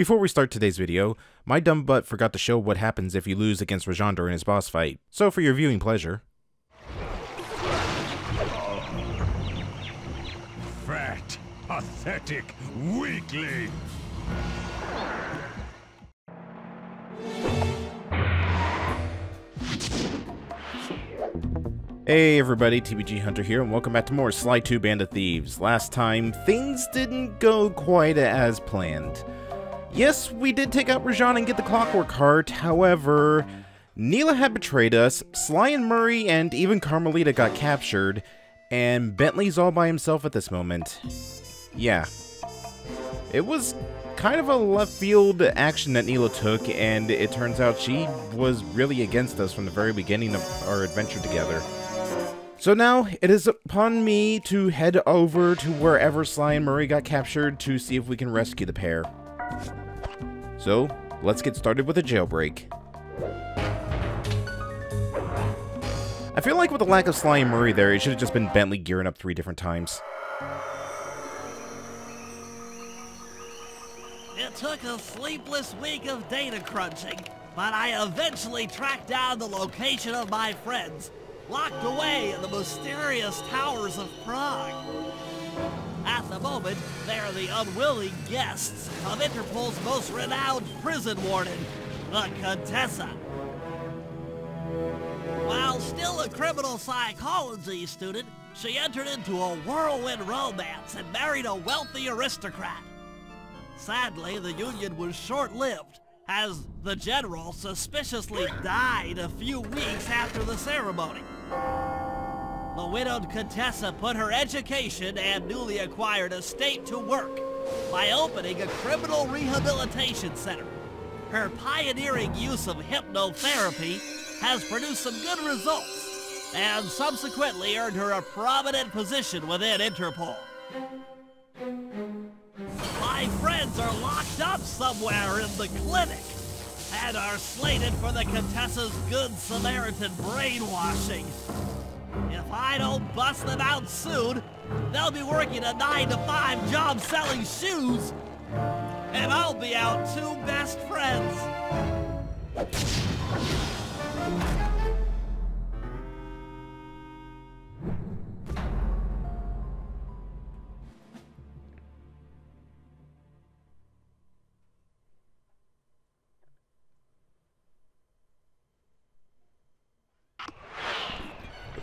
Before we start today's video, my dumb butt forgot to show what happens if you lose against Rajan in his boss fight, so for your viewing pleasure. Fat, pathetic weakling! Hey everybody, TBG Hunter here, and welcome back to more Sly 2 Band of Thieves. Last time, things didn't go quite as planned. Yes, we did take out Rajan and get the Clockwork Heart, however, Neyla had betrayed us, Sly and Murray and even Carmelita got captured, and Bentley's all by himself at this moment. Yeah. It was kind of a left field action that Neyla took, and it turns out she was really against us from the very beginning of our adventure together. So now, it is upon me to head over to wherever Sly and Murray got captured to see if we can rescue the pair. So, let's get started with a jailbreak. I feel like with the lack of Sly and Murray there, it should have just been Bentley gearing up three different times. It took a sleepless week of data crunching, but I eventually tracked down the location of my friends locked away in the mysterious towers of Prague. At the moment, they are the unwilling guests of Interpol's most renowned prison warden, the Contessa. While still a criminal psychology student, she entered into a whirlwind romance and married a wealthy aristocrat. Sadly, the union was short-lived, as the general suspiciously died a few weeks after the ceremony. The widowed Contessa put her education and newly acquired estate to work by opening a criminal rehabilitation center. Her pioneering use of hypnotherapy has produced some good results and subsequently earned her a prominent position within Interpol. My friends are locked up somewhere in the clinic and are slated for the Contessa's Good Samaritan brainwashing. If I don't bust them out soon, they'll be working a 9 to 5 job selling shoes, and I'll be out two best friends.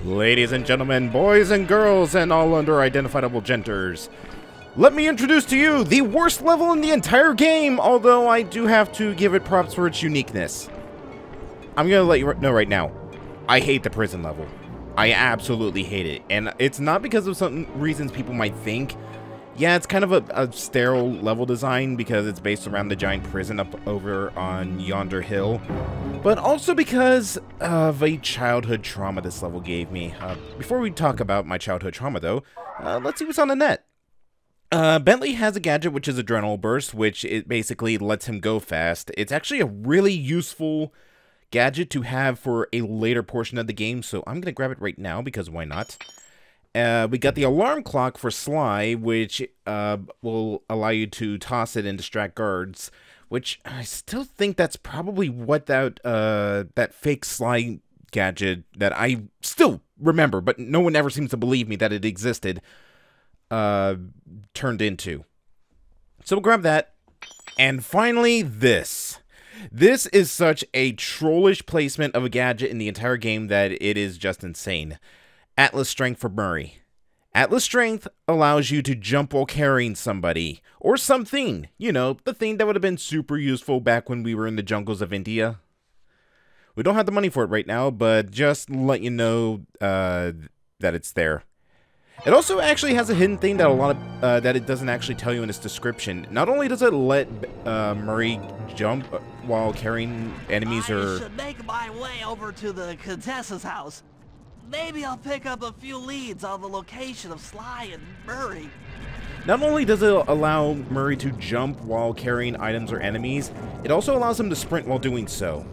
Ladies and gentlemen, boys and girls, and all under-identifiable genders, let me introduce to you the worst level in the entire game, although I do have to give it props for its uniqueness. I'm gonna let you know right now, I hate the prison level. I absolutely hate it, and it's not because of some reasons people might think, yeah, it's kind of a, a, sterile level design because it's based around the giant prison up over on yonder hill, but also because of a childhood trauma this level gave me. Uh, before we talk about my childhood trauma, though, uh, let's see what's on the net. Uh, Bentley has a gadget which is Adrenal Burst, which it basically lets him go fast. It's actually a really useful gadget to have for a later portion of the game, so I'm going to grab it right now because why not? Uh, we got the alarm clock for Sly, which uh, will allow you to toss it and distract guards. Which I still think that's probably what that uh, that fake Sly gadget that I still remember, but no one ever seems to believe me that it existed. Uh, turned into. So we'll grab that, and finally this. This is such a trollish placement of a gadget in the entire game that it is just insane. Atlas Strength for Murray. Atlas Strength allows you to jump while carrying somebody, or something. You know, the thing that would have been super useful back when we were in the jungles of India. We don't have the money for it right now, but just let you know uh, that it's there. It also actually has a hidden thing that a lot of uh, that it doesn't actually tell you in its description. Not only does it let uh, Murray jump while carrying enemies I or. should make my way over to the Contessa's house. Maybe I'll pick up a few leads on the location of Sly and Murray. Not only does it allow Murray to jump while carrying items or enemies, it also allows him to sprint while doing so.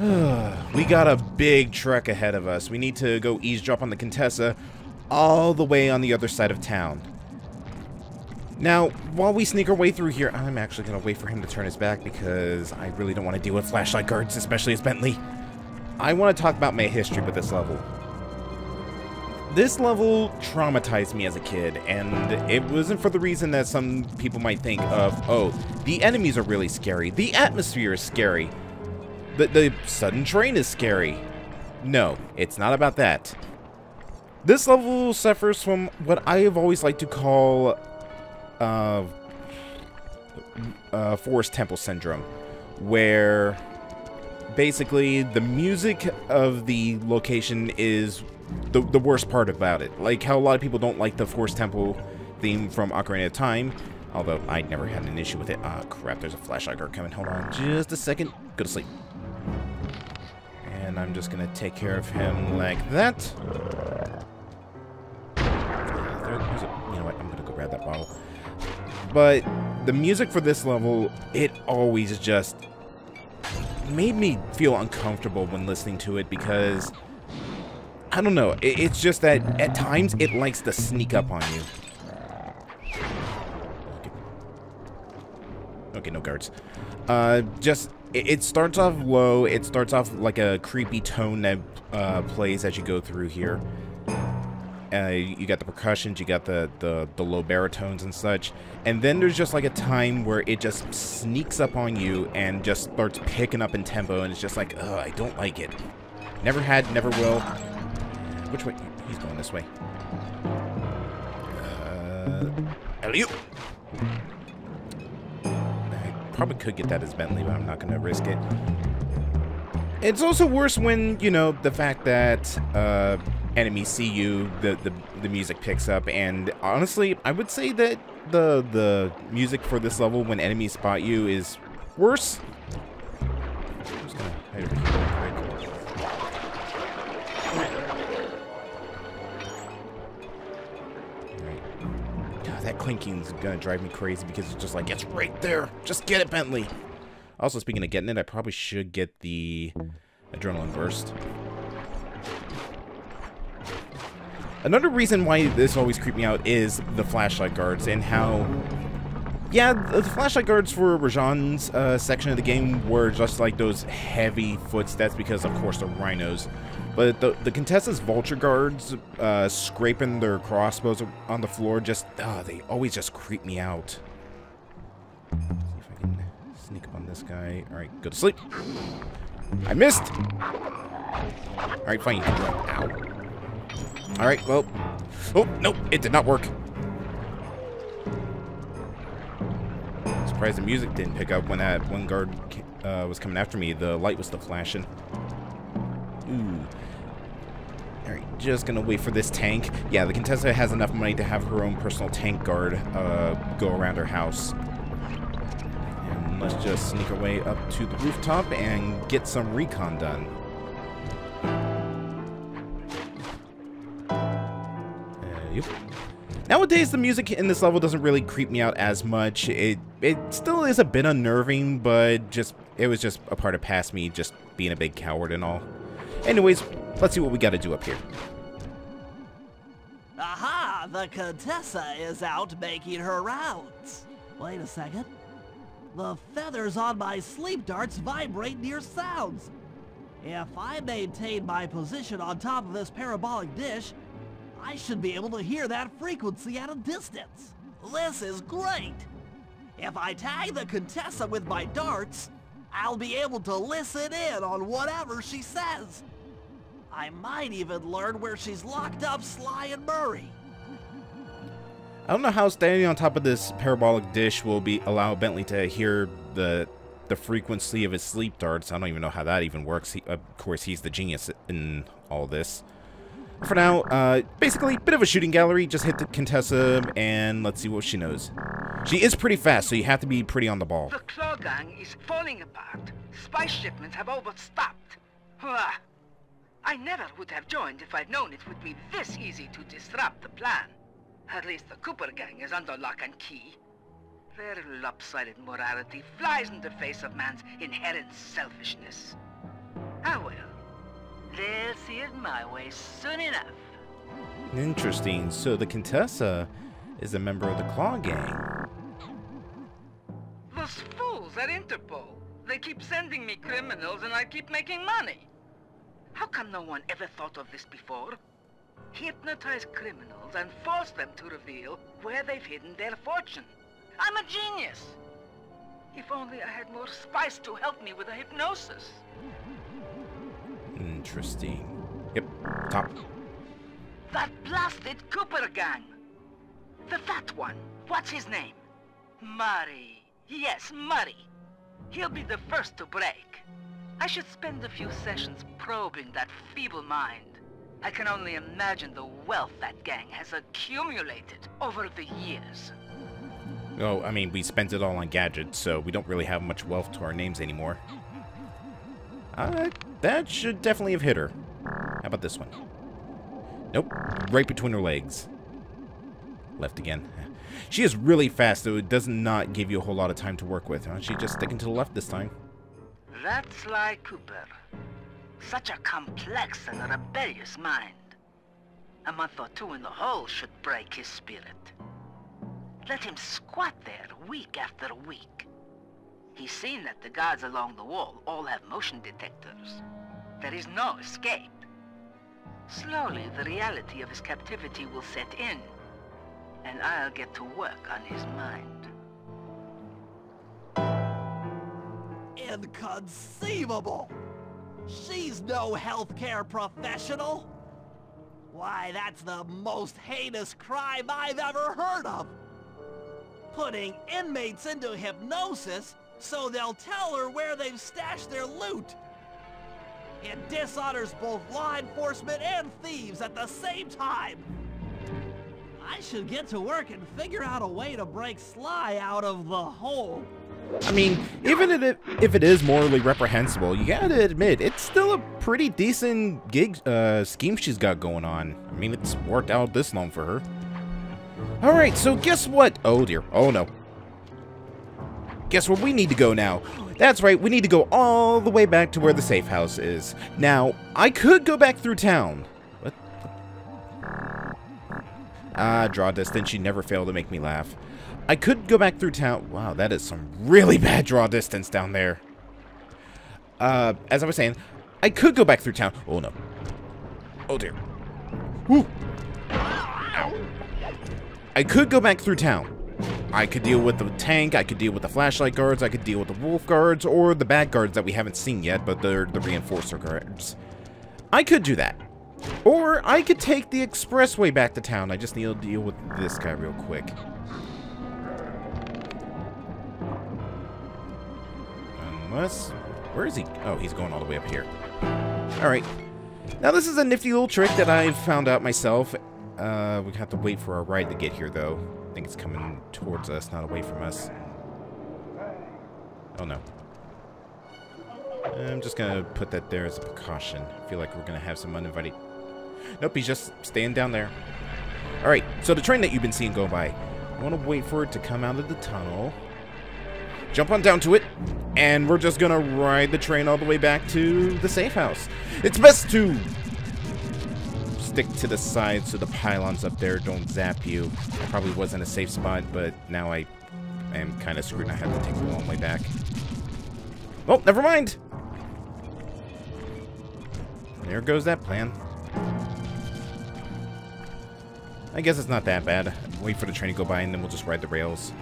we got a big trek ahead of us. We need to go eavesdrop on the Contessa all the way on the other side of town. Now, while we sneak our way through here, I'm actually going to wait for him to turn his back because I really don't want to deal with flashlight guards, especially as Bentley. I want to talk about my history with this level. This level traumatized me as a kid, and it wasn't for the reason that some people might think of, oh, the enemies are really scary, the atmosphere is scary, the, the sudden train is scary. No, it's not about that. This level suffers from what I have always liked to call uh, uh, Forest Temple Syndrome, where basically the music of the location is the, the worst part about it. Like how a lot of people don't like the Forest Temple theme from Ocarina of Time, although I never had an issue with it. Ah, oh, crap, there's a flashlight guard coming. Hold on just a second. Go to sleep. And I'm just to take care of him like that. You know what, I'm to go grab that bottle. But the music for this level, it always just made me feel uncomfortable when listening to it because I don't know. It, it's just that at times it likes to sneak up on you. Okay, no guards. Uh, just it, it, starts off low. It starts off like a creepy tone that uh, plays as you go through here. Uh, you got the percussions, you got the, the, the low baritones and such. And then there's just like a time where it just sneaks up on you and just starts picking up in tempo, and it's just like, ugh, I don't like it. Never had, never will. Which way? He's going this way. Uh, you. I probably could get that as Bentley, but I'm not going to risk it. It's also worse when, you know, the fact that uh, enemies see you, the, the, the music picks up, and honestly, I would say that the, the music for this level when enemies spot you is worse. That clinking's gonna drive me crazy because it's just like, it's right there. Just get it, Bentley. Also, speaking of getting it, I probably should get the adrenaline burst. Another reason why this always creeped me out is the flashlight guards and how... Yeah, the flashlight guards for Rajan's uh, section of the game were just like those heavy footsteps because, of course, they're rhinos. But the, the Contessa's vulture guards uh, scraping their crossbows on the floor just... Uh, they always just creep me out. Let's see if I can sneak up on this guy. Alright, go to sleep. I missed! Alright, fine. Ow. Alright, well. Oh, nope, it did not work. Surprised the music didn't pick up when that one guard uh, was coming after me. The light was still flashing. Ooh. Alright, just gonna wait for this tank. Yeah, the Contessa has enough money to have her own personal tank guard uh, go around her house. And let's just sneak our way up to the rooftop and get some recon done. Yep. Nowadays, the music in this level doesn't really creep me out as much. It it still is a bit unnerving, but just it was just a part of past me just being a big coward and all. Anyways, let's see what we got to do up here. Aha! The Contessa is out making her rounds. Wait a second. The feathers on my sleep darts vibrate near sounds. If I maintain my position on top of this parabolic dish, I should be able to hear that frequency at a distance. This is great. If I tag the Contessa with my darts, I'll be able to listen in on whatever she says. I might even learn where she's locked up Sly and Murray. I don't know how standing on top of this parabolic dish will be allow Bentley to hear the the frequency of his sleep darts. I don't even know how that even works. He, of course, he's the genius in all this for now, uh, basically, bit of a shooting gallery. Just hit the Contessa, and let's see what she knows. She is pretty fast, so you have to be pretty on the ball. The Klaw Gang is falling apart. Spice shipments have overstopped. I never would have joined if I'd known it would be this easy to disrupt the plan. At least the Cooper Gang is under lock and key. Their lopsided morality flies in the face of man's inherent selfishness. Ah well. They'll see it my way soon enough. Interesting. So the Contessa is a member of the Klaw Gang. Those fools at Interpol. They keep sending me criminals and I keep making money. How come no one ever thought of this before? Hypnotize criminals and force them to reveal where they've hidden their fortune. I'm a genius. If only I had more spice to help me with the hypnosis. Interesting. Yep, top. That blasted Cooper gang. The fat one. What's his name? Murray. Yes, Murray. He'll be the first to break. I should spend a few sessions probing that feeble mind. I can only imagine the wealth that gang has accumulated over the years. Oh, I mean, we spent it all on gadgets, so we don't really have much wealth to our names anymore. Uh, that should definitely have hit her. How about this one? Nope. Right between her legs. Left again. She is really fast, though it does not give you a whole lot of time to work with. Huh? She's just sticking to the left this time. That's Sly Cooper. Such a complex and rebellious mind. A month or two in the hole should break his spirit. Let him squat there week after week. He's seen that the guards along the wall all have motion detectors. There is no escape. Slowly, the reality of his captivity will set in, and I'll get to work on his mind. Inconceivable! She's no healthcare professional! Why, that's the most heinous crime I've ever heard of! Putting inmates into hypnosis so they'll tell her where they've stashed their loot! It dishonors both law enforcement and thieves at the same time! I should get to work and figure out a way to break Sly out of the hole. I mean, even if if it is morally reprehensible, you gotta admit, it's still a pretty decent gig uh, scheme she's got going on. I mean, it's worked out this long for her. Alright, so guess what? Oh dear. Oh no. Guess where we need to go now? That's right, we need to go all the way back to where the safe house is. Now, I could go back through town. What? Ah, draw distance. She never failed to make me laugh. I could go back through town. Wow, that is some really bad draw distance down there. Uh, as I was saying, I could go back through town. Oh, no. Oh, dear. Woo. Ow. I could go back through town. I could deal with the tank, I could deal with the flashlight guards, I could deal with the wolf guards, or the bad guards that we haven't seen yet, but they're the reinforcer guards. I could do that. Or I could take the expressway back to town. I just need to deal with this guy real quick. Unless... Where is he? Oh, he's going all the way up here. Alright. Now, this is a nifty little trick that I've found out myself. Uh, we have to wait for our ride to get here, though. I think it's coming towards us, not away from us. Oh, no. I'm just gonna put that there as a precaution. I feel like we're gonna have some uninvited... Nope, he's just staying down there. Alright, so the train that you've been seeing go by. I want to wait for it to come out of the tunnel. Jump on down to it. And we're just gonna ride the train all the way back to the safe house. It's best to stick to the side so the pylons up there don't zap you. I probably wasn't a safe spot, but now I am kind of screwed and I have to take the long way back. Oh, never mind! There goes that plan. I guess it's not that bad. Wait for the train to go by and then we'll just ride the rails.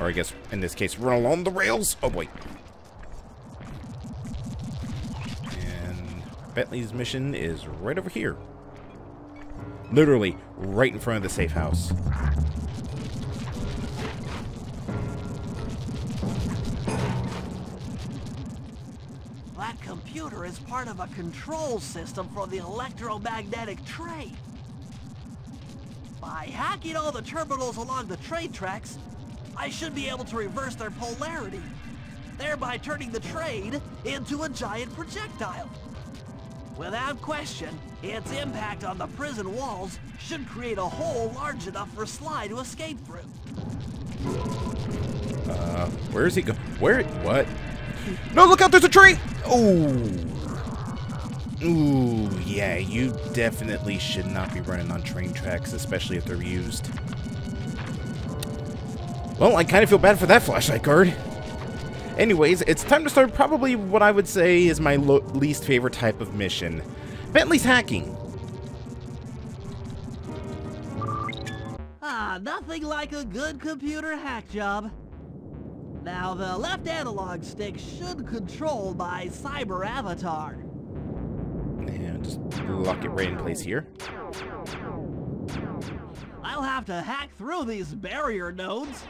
Or I guess, in this case, run along the rails. Oh, boy. Bentley's mission is right over here. Literally, right in front of the safe house. That computer is part of a control system for the electromagnetic train. By hacking all the terminals along the train tracks, I should be able to reverse their polarity, thereby turning the train into a giant projectile. Without question, its impact on the prison walls should create a hole large enough for Sly to escape through. Uh, where is he go? Where? What? No, look out! There's a tree! Oh. Ooh, yeah, you definitely should not be running on train tracks, especially if they're used. Well, I kind of feel bad for that flashlight guard. Anyways, it's time to start probably what I would say is my least favorite type of mission. Bentley's hacking. Ah, nothing like a good computer hack job. Now, the left analog stick should control my cyber avatar. And just lock it right in place here. I'll have to hack through these barrier nodes.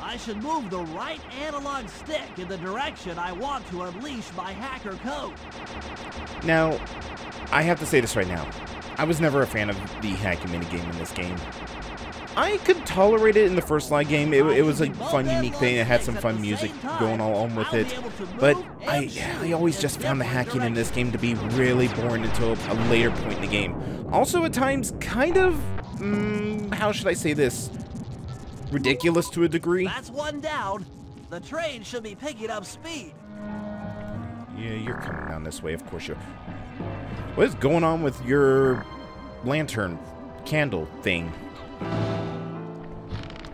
I should move the right analog stick in the direction I want to unleash my hacker code. Now, I have to say this right now. I was never a fan of the hacking minigame in this game. I could tolerate it in the first Sly game. It, it was a fun, unique thing. It had some fun music going on with it. But I, I always just found the hacking in this game to be really boring until a later point in the game. Also, at times, kind of, mm, how should I say this? Ridiculous to a degree. That's one down. The train should be picking up speed. Yeah, you're coming down this way. Of course you're. What is going on with your lantern candle thing?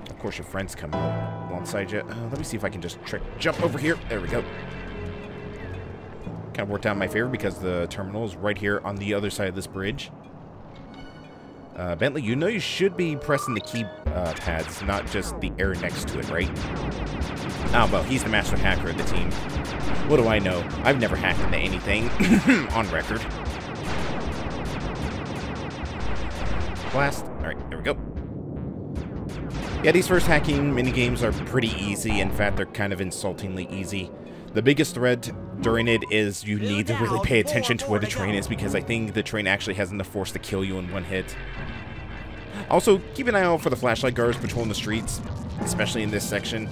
Of course, your friends come alongside you. Uh, let me see if I can just trick jump over here. There we go. Kind of worked out in my favor because the terminal is right here on the other side of this bridge. Uh, Bentley, you know you should be pressing the key uh, pads, not just the air next to it, right? Oh, well, he's the master hacker of the team. What do I know? I've never hacked into anything. on record. Blast. Alright, there we go. Yeah, these first hacking minigames are pretty easy. In fact, they're kind of insultingly easy. The biggest threat during it is you need to really pay attention to where the train is because I think the train actually has enough force to kill you in one hit. Also, keep an eye out for the flashlight guards patrolling the streets, especially in this section.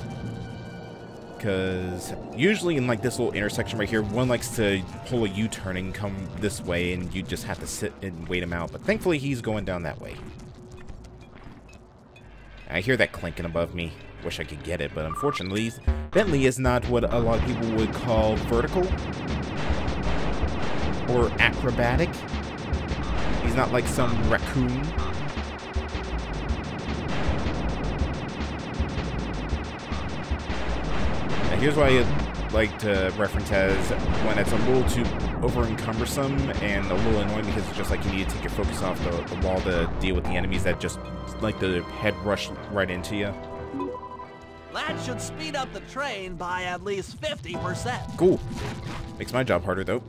Because usually in like this little intersection right here, one likes to pull a U-turn and come this way and you just have to sit and wait him out. But thankfully he's going down that way. I hear that clinking above me. Wish I could get it, but unfortunately, Bentley is not what a lot of people would call vertical or acrobatic. He's not like some raccoon. Here's why I like to reference as when it's a little too over encumbersome and a little annoying because it's just like you need to take your focus off the, the wall to deal with the enemies that just like the head rush right into you. That should speed up the train by at least 50%. Cool. Makes my job harder, though.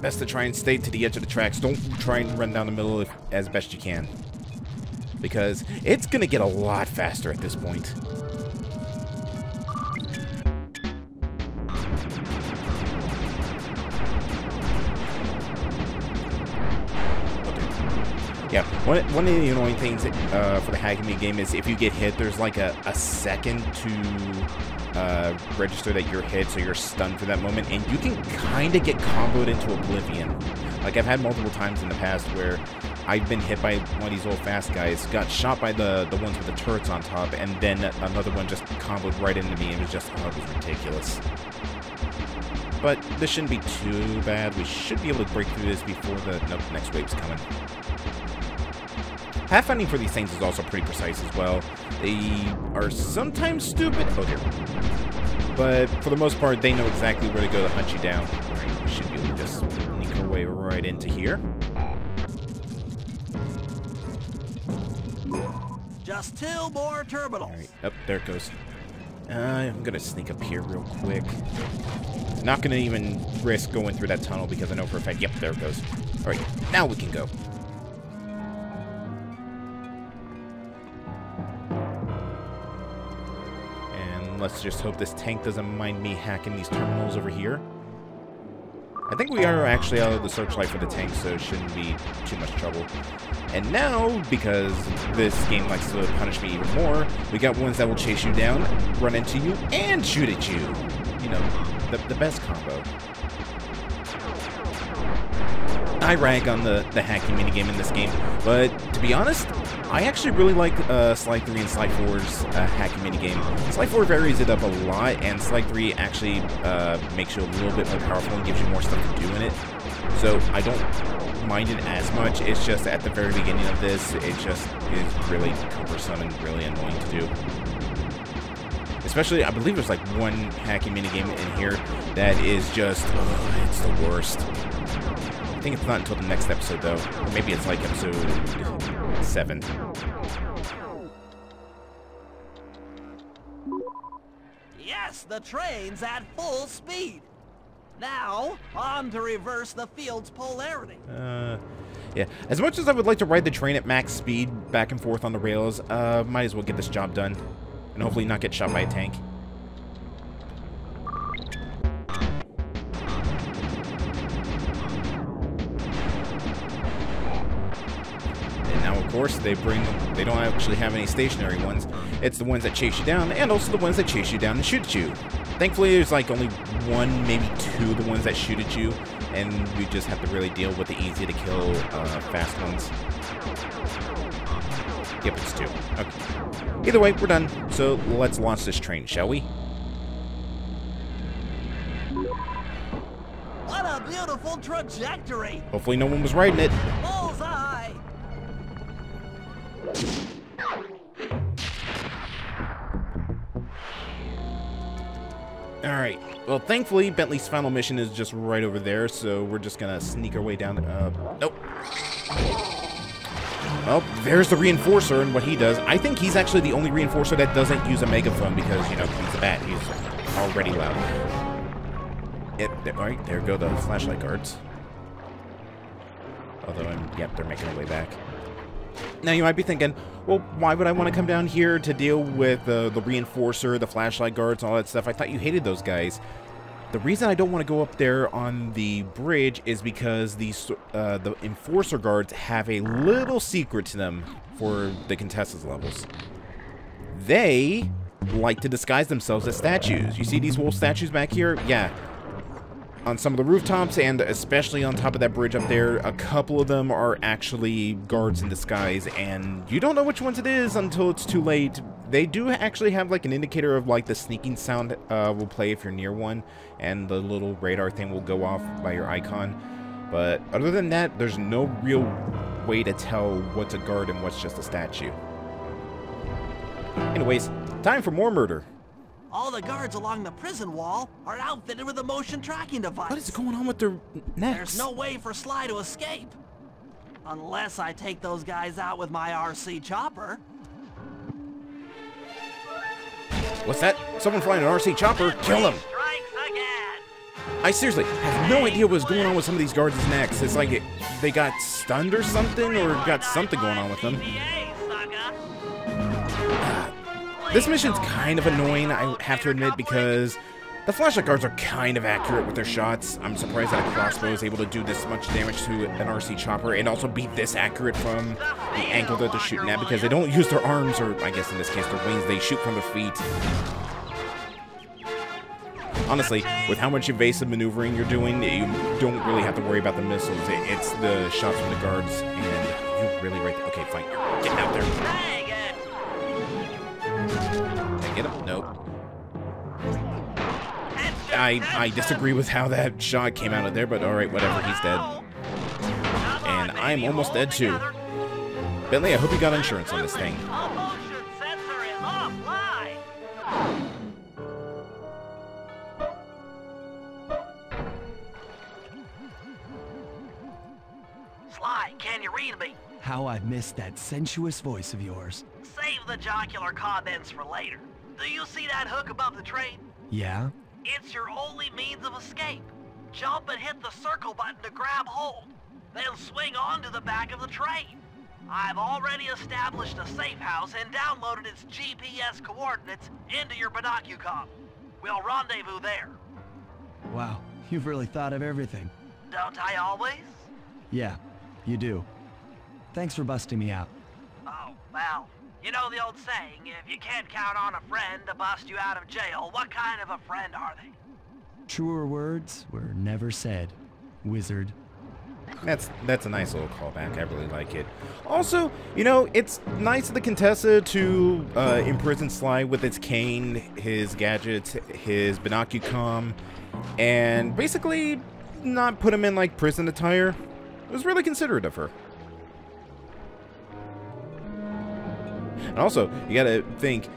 Best to try and stay to the edge of the tracks. Don't try and run down the middle if, as best you can. Because it's going to get a lot faster at this point. One, one of the annoying things uh, for the me game is if you get hit, there's like a, a second to uh, register that you're hit, so you're stunned for that moment, and you can kind of get comboed into oblivion. Like, I've had multiple times in the past where I've been hit by one of these old fast guys, got shot by the, the ones with the turrets on top, and then another one just comboed right into me, and it was just, oh, it was ridiculous. But this shouldn't be too bad. We should be able to break through this before the nope, next wave's coming. Pathfinding for these things is also pretty precise as well. They are sometimes stupid. Oh dear. But for the most part, they know exactly where to go to hunt you down. Right, we should be able to just sneak our way right into here. Just two more terminals. Alright, up there it goes. Uh, I'm gonna sneak up here real quick. Not gonna even risk going through that tunnel because I know for a fact. Yep, there it goes. Alright, now we can go. Let's just hope this tank doesn't mind me hacking these terminals over here. I think we are actually out of the searchlight for the tank, so it shouldn't be too much trouble. And now, because this game likes to punish me even more, we got ones that will chase you down, run into you, and shoot at you. You know, the, the best combo. I rag on the, the hacking minigame in this game, but to be honest, I actually really like uh, Sly 3 and Sly 4's uh, hacking minigame. Sly 4 varies it up a lot, and Sly 3 actually uh, makes you a little bit more powerful and gives you more stuff to do in it. So I don't mind it as much. It's just at the very beginning of this, it just is really cumbersome and really annoying to do. Especially, I believe there's like one hacking minigame in here that is just, oh, it's the worst. I think it's not until the next episode, though. Or maybe it's like episode 7. Yes, the train's at full speed. Now, on to reverse the field's polarity. Uh, yeah. As much as I would like to ride the train at max speed back and forth on the rails, uh, might as well get this job done. And hopefully not get shot by a tank. Course, they bring, they don't actually have any stationary ones. It's the ones that chase you down, and also the ones that chase you down and shoot at you. Thankfully, there's like only one, maybe two the ones that shoot at you, and you just have to really deal with the easy to kill uh, fast ones. Yep, it's two. Okay. Either way, we're done. So let's launch this train, shall we? What a beautiful trajectory! Hopefully no one was riding it. Well, thankfully, Bentley's final mission is just right over there, so we're just gonna sneak our way down. Uh, nope. Well, there's the reinforcer and what he does. I think he's actually the only reinforcer that doesn't use a megaphone because, you know, he's a bat. He's already loud. It, alright, there go the flashlight guards. Although, I'm, yep, they're making their way back. Now you might be thinking, well, why would I want to come down here to deal with uh, the reinforcer, the flashlight guards, all that stuff? I thought you hated those guys. The reason I don't want to go up there on the bridge is because these uh, the enforcer guards have a little secret to them for the Contessa's levels. They like to disguise themselves as statues. You see these wolf statues back here? Yeah, on some of the rooftops and especially on top of that bridge up there, a couple of them are actually guards in disguise and you don't know which ones it is until it's too late. They do actually have like an indicator of like the sneaking sound uh, will play if you're near one and the little radar thing will go off by your icon. But other than that, there's no real way to tell what's a guard and what's just a statue. Anyways, time for more murder. All the guards along the prison wall are outfitted with a motion tracking device. What is going on with their necks? There's no way for Sly to escape. Unless I take those guys out with my RC chopper. What's that? Someone flying an RC chopper? Kill him! I seriously have no idea what's going on with some of these guards' necks. It's like it, they got stunned or something, or got something going on with them. This mission's kind of annoying, I have to admit, because the flashlight guards are kind of accurate with their shots. I'm surprised that a crossbow is able to do this much damage to an RC chopper and also be this accurate from the angle that they're shooting at because they don't use their arms, or I guess in this case their wings, they shoot from their feet. Honestly, with how much evasive maneuvering you're doing, you don't really have to worry about the missiles. It's the shots from the guards, and you're really right there. Okay, fine. Get out there. Get him? Nope. I, I disagree with how that shot came out of there, but alright, whatever, he's dead. And I'm almost dead too. Bentley, I hope you got insurance on this thing. All motion sensor is offline. Sly, can you read me? How I missed that sensuous voice of yours. Save the jocular comments for later. Do you see that hook above the train? Yeah? It's your only means of escape. Jump and hit the circle button to grab hold. Then swing onto the back of the train. I've already established a safe house and downloaded its GPS coordinates into your binocucom. We'll rendezvous there. Wow, you've really thought of everything. Don't I always? Yeah, you do. Thanks for busting me out. Oh, well, you know the old saying, if you can't count on a friend to bust you out of jail, what kind of a friend are they? Truer words were never said, wizard. That's that's a nice little callback. I really like it. Also, you know, it's nice of the Contessa to uh, imprison Sly with its cane, his gadgets, his binocucom, and basically not put him in like prison attire. It was really considerate of her. And also, you gotta think,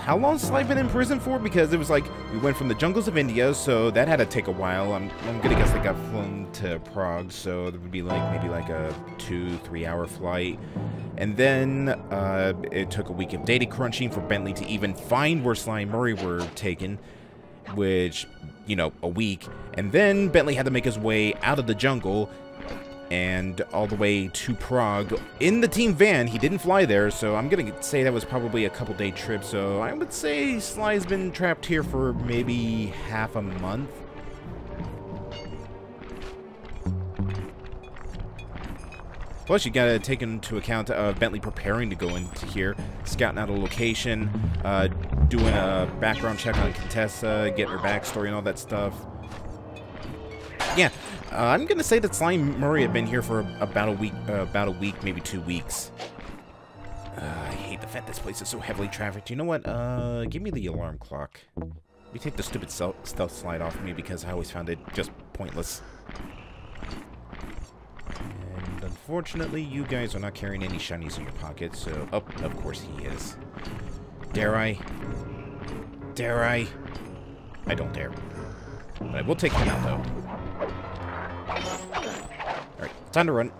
how long Sly been in prison for? Because it was like we went from the jungles of India, so that had to take a while. I'm, I'm gonna guess they got flown to Prague, so it would be like maybe like a two, three hour flight. And then uh, it took a week of data crunching for Bentley to even find where Sly and Murray were taken, which, you know, a week. And then Bentley had to make his way out of the jungle and all the way to Prague in the team van. He didn't fly there, so I'm going to say that was probably a couple day trip. So I would say Sly's been trapped here for maybe half a month. Plus, you gotta take into account uh, Bentley preparing to go into here, scouting out a location, uh, doing a background check on Contessa, getting her backstory and all that stuff. Yeah, uh, I'm gonna say that Sly Murray had been here for about a week, uh, about a week, maybe two weeks. Uh, I hate the fact this place is so heavily trafficked. You know what? Uh, give me the alarm clock. Me take the stupid stealth slide off of me because I always found it just pointless. And unfortunately, you guys are not carrying any shinies in your pockets, so... Oh, of course he is. Dare I? Dare I? I don't dare. But I will take him out, though. Time to run.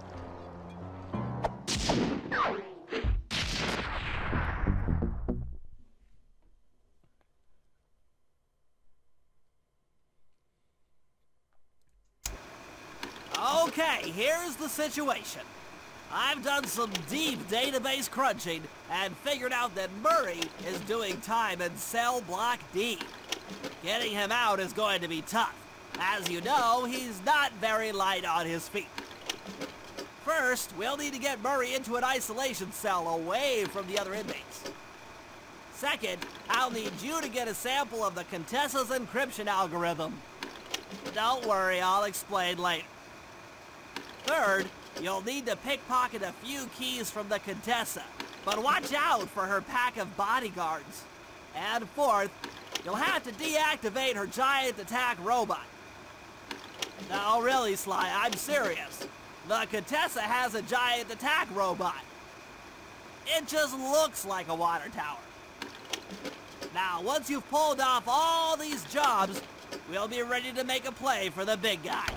Okay, here's the situation. I've done some deep database crunching and figured out that Murray is doing time in cell block D. Getting him out is going to be tough. As you know, he's not very light on his feet. First, we'll need to get Murray into an isolation cell away from the other inmates. Second, I'll need you to get a sample of the Contessa's encryption algorithm. Don't worry, I'll explain later. Third, you'll need to pickpocket a few keys from the Contessa, but watch out for her pack of bodyguards. And fourth, you'll have to deactivate her giant attack robot. No, really, Sly, I'm serious. The Contessa has a giant attack robot. It just looks like a water tower. Now, once you've pulled off all these jobs, we'll be ready to make a play for the big guy.